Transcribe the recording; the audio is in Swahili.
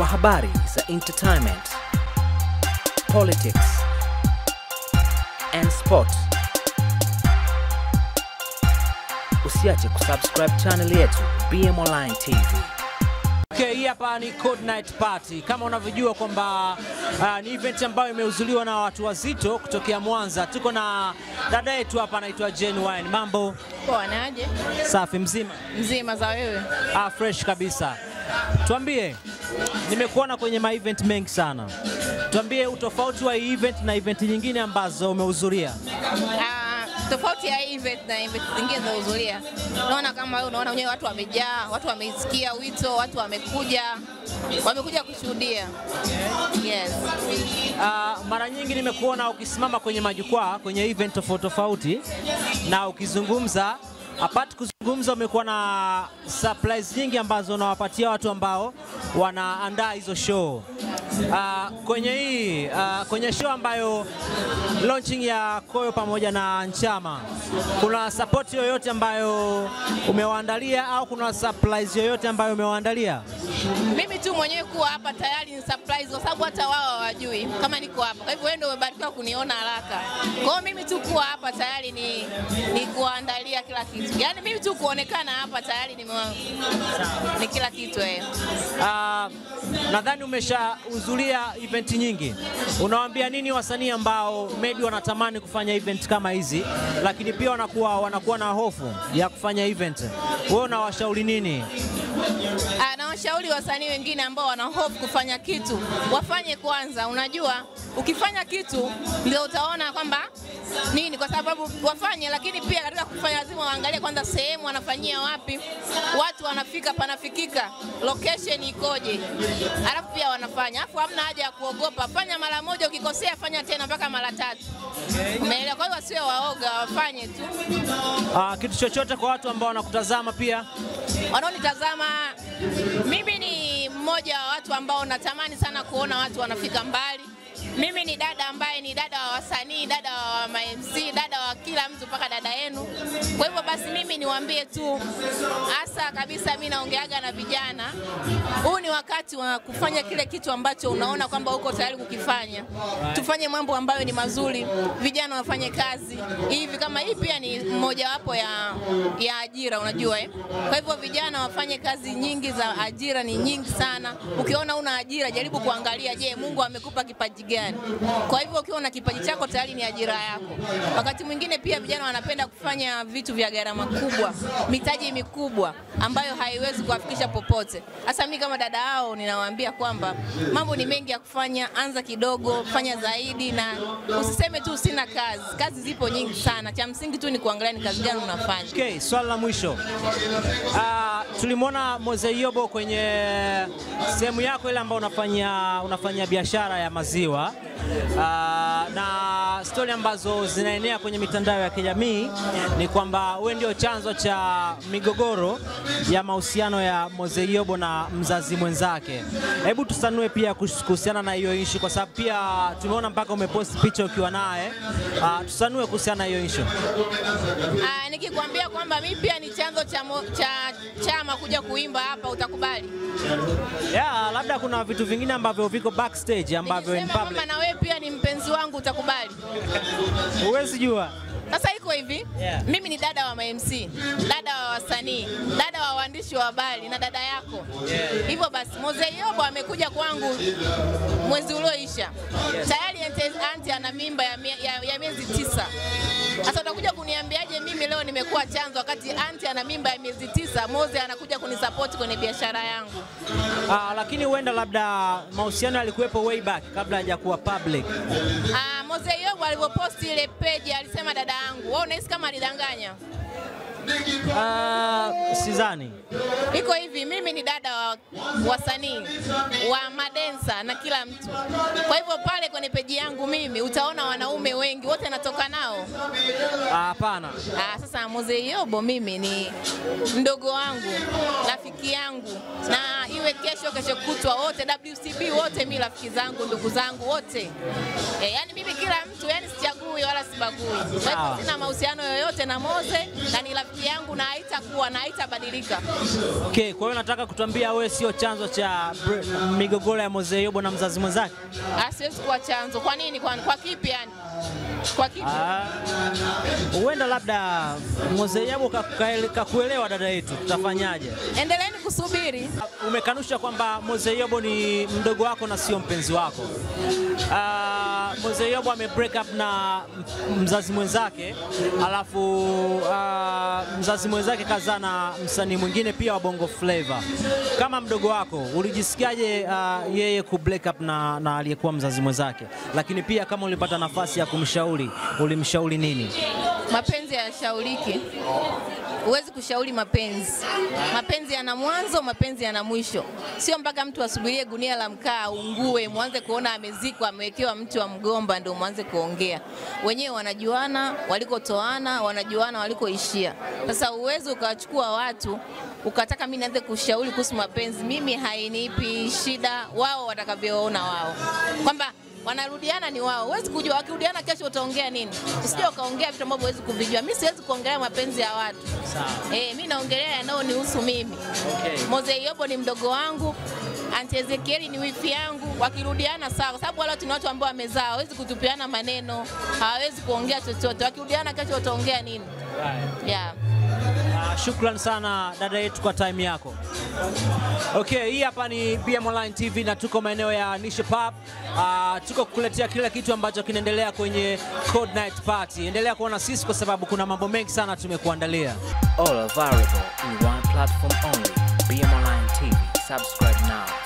kwa habari za entertainment, politics and sport. Usiache kusubscribe channel yetu BM Online TV. Okay, hii hapa ni Code Night Party. Kama unavyojua kwamba uh, ni event ambayo imehudhuriwa na watu wazito kutokea Mwanza. Tuko na dada yetu hapa anaitwa Jane Wine. Mambo Poa, naje? safi mzima? Mzima za wewe? Ah, fresh kabisa. Tuambie, nimekuona kwenye ma event mengi sana. Tuambie utofauti wa hii event na event nyingine ambazo umehudhuria. Ah, tofauti ya hii event na event zingine zinazohudhuria, naona kama wewe unaona wenyewe watu wamejaa, watu wameisikia wito, watu wamekuja wamekuja kushuhudia. Yes. Uh, mara nyingi nimekuona ukisimama kwenye majukwaa kwenye event tofauti tofauti na ukizungumza apart kuzungumza, umekuwa na surprise nyingi ambazo unawapatia watu ambao wanaandaa hizo show. Uh, kwenye hii uh, kwenye show ambayo launching ya Koyo pamoja na Nchama, kuna support yoyote ambayo umewaandalia au kuna surprise yoyote ambayo umewaandalia? Mimi tu mwenyewe kuwa hapa tayari ni surprise kwa sababu hata wao hawajui kama niko hapa. Kwa hivyo wewe ndio kuniona haraka. Kwa hiyo mimi tu kuwa hapa tayari ni, ni kuandalia kila kitu. Yaani mimi tu kuonekana hapa tayari ni, ni kila kitu eh. Uh, nadhani umeshahudhuria event nyingi. Unawaambia nini wasanii ambao maybe wanatamani kufanya event kama hizi, lakini pia wanakuwa wanakuwa na hofu ya kufanya event? Wewe unawashauri nini? Ah, na washauri wasanii wengine ambao wana hofu kufanya kitu wafanye kwanza. Unajua, ukifanya kitu ndio utaona kwamba nini, kwa sababu wafanye, lakini pia katika kufanya lazima waangalie kwanza sehemu wanafanyia wapi, watu wanafika, panafikika, location ikoje, alafu pia wanafanya, alafu hamna haja ya kuogopa. Fanya mara moja, ukikosea fanya tena mpaka mara tatu. Umeelewa? Kwa hiyo wasiwe waoga, wafanye tu. Uh, kitu chochote kwa watu ambao wanakutazama pia wanaonitazama mimi ni mmoja wa watu ambao natamani sana kuona watu wanafika mbali. Mimi ni dada ambaye ni dada kila mtu mpaka dada yenu. Kwa hivyo basi mimi niwaambie tu hasa kabisa, mimi naongeaga na vijana, huu ni wakati wa kufanya kile kitu ambacho unaona kwamba uko tayari kukifanya. Tufanye mambo ambayo ni mazuri, vijana wafanye kazi hivi. Kama hii pia ni mojawapo ya, ya ajira, unajua eh? Kwa hivyo vijana wafanye kazi nyingi za ajira, ni nyingi sana. Ukiona una ajira, jaribu kuangalia, je, Mungu amekupa kipaji gani? Kwa hivyo ukiona kipaji chako tayari ni ajira yako. Wakati mwingine pia vijana wanapenda kufanya vitu vya gharama kubwa, mitaji mikubwa ambayo haiwezi kuwafikisha popote. Hasa mimi kama dada yao ninawaambia kwamba mambo ni mengi ya kufanya, anza kidogo, fanya zaidi, na usiseme tu sina kazi. Kazi zipo nyingi sana, cha msingi tu ni kuangalia ni kazi gani unafanya. Okay, swali la mwisho. Uh, tulimwona Mzee Yobo kwenye sehemu yako ile ambayo unafanya, unafanya biashara ya maziwa uh, na stori ambazo zinaenea kwenye mitandao ya kijamii ni kwamba wewe ndio chanzo cha migogoro ya mahusiano ya Moze Yobo na mzazi mwenzake. Hebu tusanue pia kuhusiana na hiyo issue, kwa sababu pia tumeona mpaka umepost picha ukiwa naye. Uh, tusanue kuhusiana na hiyo issue. Uh, nikikwambia kwamba mimi pia ni chanzo cha, mo, cha chama kuja kuimba hapa utakubali? Yeah, labda kuna vitu vingine ambavyo viko backstage ambavyo in public. Kama na wewe pia ni mpenzi wangu utakubali? Huwezi jua. Sasa iko hivi Yeah. mimi ni dada wa MC, dada wa wasanii, dada wa waandishi wa habari na dada yako. Hivyo basi Mzee Yobo amekuja kwangu mwezi ulioisha, tayari ante- anti ana mimba ya, ya, ya miezi tisa. Sasa utakuja kuniambiaje mimi leo nimekuwa chanzo wakati anti ana mimba ya miezi tisa, Moze anakuja kunisapoti kwenye biashara yangu. Ah, lakini huenda labda mahusiano yalikuwepo way back kabla hajakuwa public. Ah, Moze Yobo alivyoposti ile page alisema dada yangu. Wewe unahisi kama alidanganya? Ah, sidhani. Iko hivi, mimi ni dada wa wasanii wa madensa na kila mtu. Kwa hivyo pale kwenye peji yangu mimi utaona wanaume wengi wote natoka nao. Ah, Hapana. Ah, sasa Mzee Yobo mimi ni mdogo wangu, rafiki yangu, na iwe kesho kesho kutwa, wote WCB wote mi rafiki zangu, ndugu zangu wote. E, yani mimi kila mtu yani sichagui sibagui wala sibagui. Kwa hiyo sina mahusiano yoyote na Moze na ni rafiki yangu na haitakuwa na haitabadilika. Okay, kwa hiyo nataka kutuambia wewe sio chanzo cha migogoro ya Moze Yobo na mzazi mwenzake? Ah, Siwezi kuwa chanzo. Kwa nini? Kwa, kwa kipi yani? Kwa kipi? Ah, Huenda labda Moze Yobo kakuelewa dada yetu, tutafanyaje? Endeleeni kusubiri. Umekanusha kwamba Moze Yobo ni mdogo wako na sio mpenzi wako. Uh, Mzee Yobo ame break up na mzazi mwenzake, alafu uh, mzazi mwenzake kazaa na msanii mwingine pia wa Bongo Flava. Kama mdogo wako ulijisikiaje uh, yeye ku break up na, na aliyekuwa mzazi mwenzake? Lakini pia kama ulipata nafasi ya kumshauri, ulimshauri nini? Mapenzi hayashauriki. Huwezi kushauri mapenzi. Mapenzi yana mwanzo, mapenzi yana mwisho. Sio mpaka mtu asubirie gunia la mkaa ungue, mwanze kuona amezikwa, amewekewa mti wa mgomba ndio mwanze kuongea. Wenyewe wanajuana walikotoana, wanajuana walikoishia. Sasa uwezi ukawachukua watu ukataka mimi nianze kushauri kuhusu mapenzi. Mimi hainipi shida, wao watakavyoona wao kwamba wanarudiana ni wao. Huwezi kujua wakirudiana kesho utaongea nini. Usije ukaongea vitu ambavyo huwezi kuvijua. Mimi siwezi kuongelea mapenzi ya watu. Sawa. Eh, mimi naongelea yanayonihusu mimi. Okay. Moze Yobo ni mdogo wangu. Auntie Ezekieli ni wifi yangu, wakirudiana sawa, kwa sababu wale watu ni watu ambao wamezaa, hawezi kutupiana maneno, hawawezi kuongea chochote. Wakirudiana kesho utaongea nini? Right. Yeah. Shukran sana dada yetu kwa time yako. Okay, hii hapa ni BM Online TV na tuko maeneo ya Nisha Pub. Uh, tuko kukuletea kila kitu ambacho kinaendelea kwenye Code Night Party. Endelea kuona sisi kwa sababu kuna mambo mengi sana tumekuandalia. All available in one platform only. BM Online TV. Subscribe now.